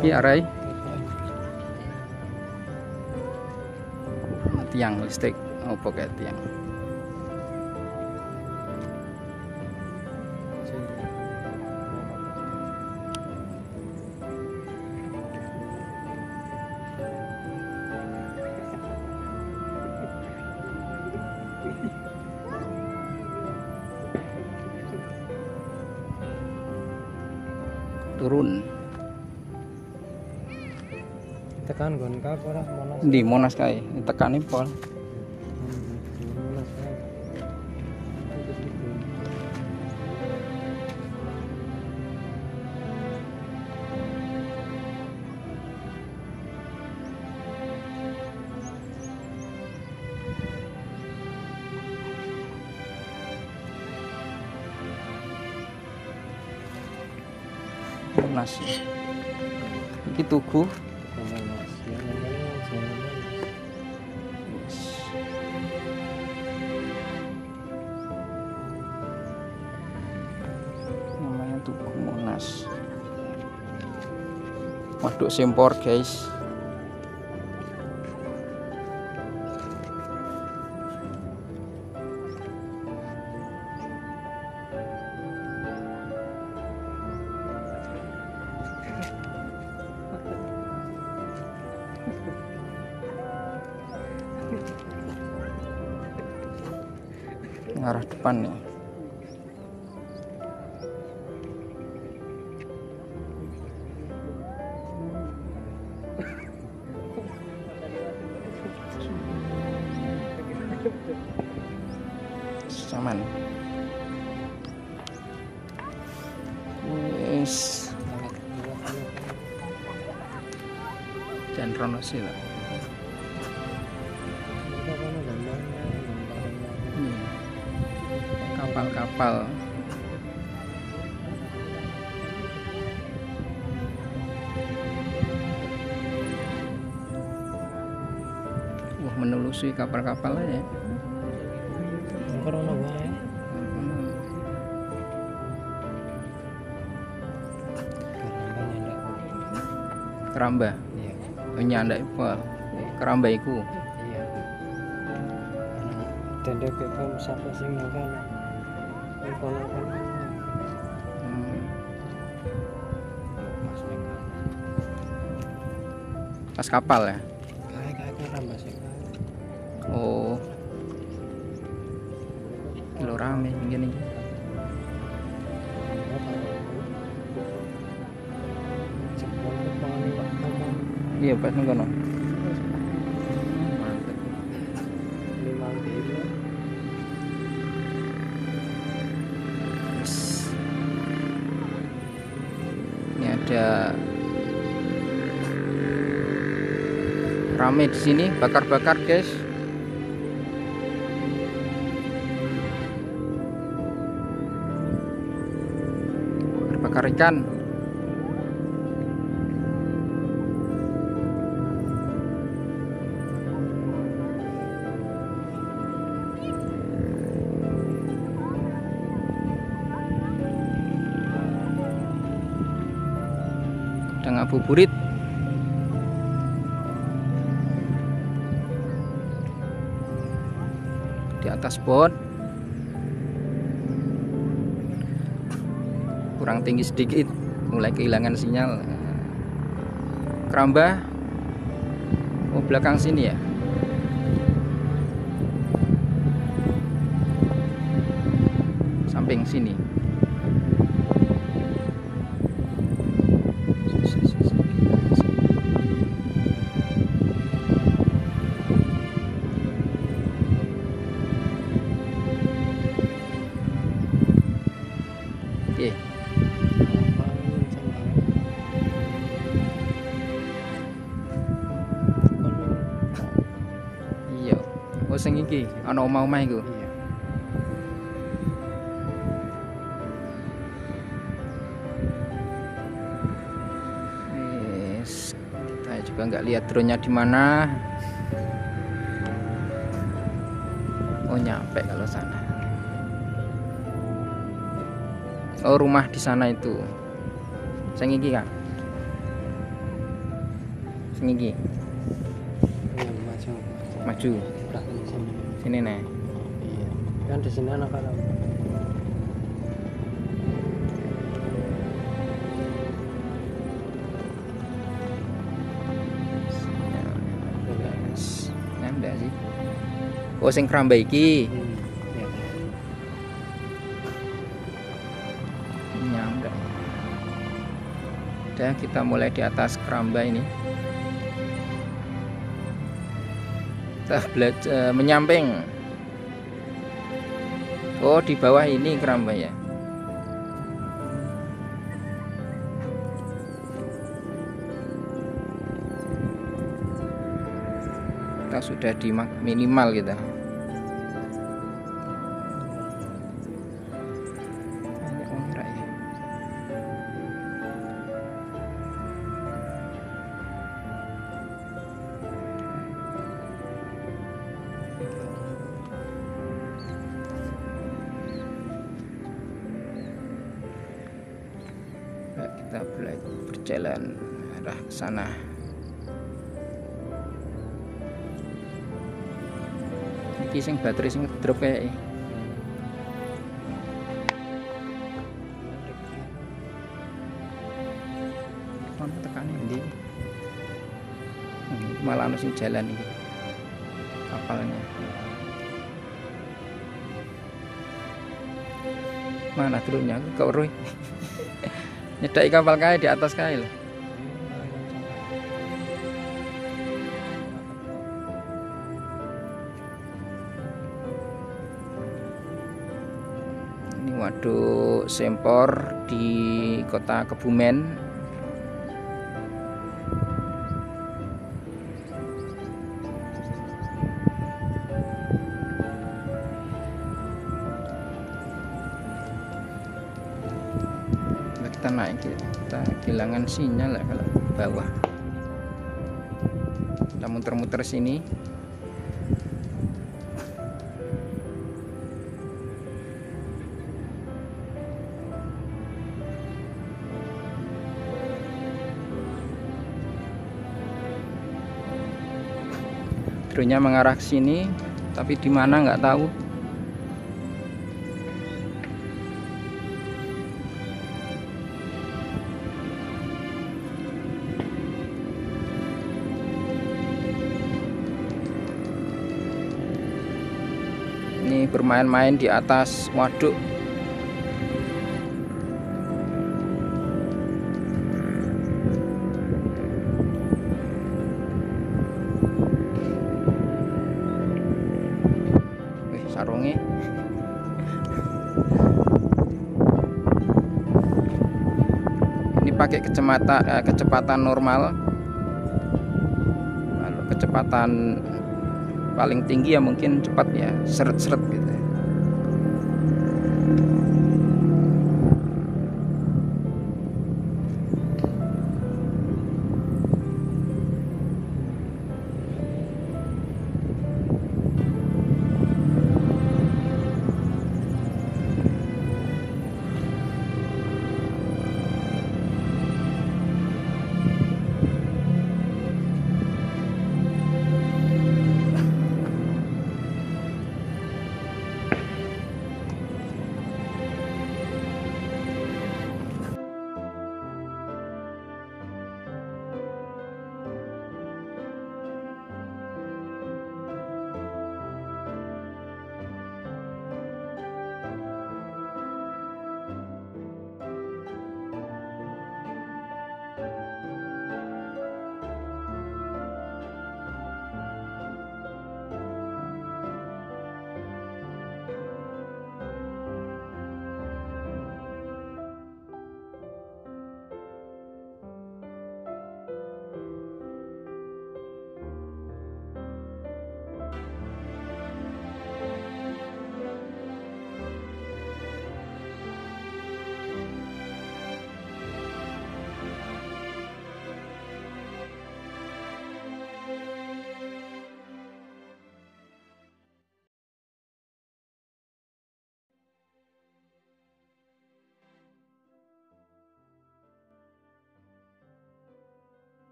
Iya, Rai. Tiang listrik. Oh, pokoknya tiang. Turun tekan gon kap ora monas di Monas kae, tekan pol. Monas. Iki tugu. Tugu Monas Waduk Sempor guys. Arah depan nih jangan rono mana Hmm. Kapal-kapal. Wah, menelusuri kapal-kapal ya. Ono wae Keramba. Nyandak apa? Keramba iku. iya tenda ke kan sapa sing kan kan Hmm. Pas kapal ya. Oh. Lo rame gini. Jepang Iya, pas Yes. Ini ada rame di sini bakar-bakar guys. Bakar ikan. Ngabuburit. Di atas bot. Kurang tinggi sedikit, mulai kehilangan sinyal. Keramba. Oh, belakang sini ya. Samping sini. Iki ana omah-omah iku. Iya. Yes. Kita juga nggak lihat drone-nya di mana. Oh nyampe kalau sana. Oh rumah di sana itu. Sing iki kan. Sing iki maju. maju. Sini. Nih. Iya. Kan di sini anak kalau Nyamda sih. Oh sing keramba iki. Hmm. Iya. Nyamda. Udah kita mulai di atas keramba ini. Kita belajar menyamping. Oh di bawah ini keramba ya. Kita sudah di minimal kita. Berjalan arah ke sana. Iki sing baterai sing drop kayak Kon tekane ndi? Malah ana jalan iki. Kapalnya. Mana turunnya? Gak weruh. Nyedaki kapal kae di atas kae lho. Ini waduk Sempor di kota Kebumen. Kita naik kita kehilangan sinyal ya kalau bawah. Kita muter-muter sini. Drone-nya mengarah ke sini tapi di mana nggak tahu ini bermain-main di atas. Waduk Wih, sarungnya. Ini pakai kecepatan eh, kecepatan normal. Kecepatan paling tinggi ya mungkin cepat ya seret-seret gitu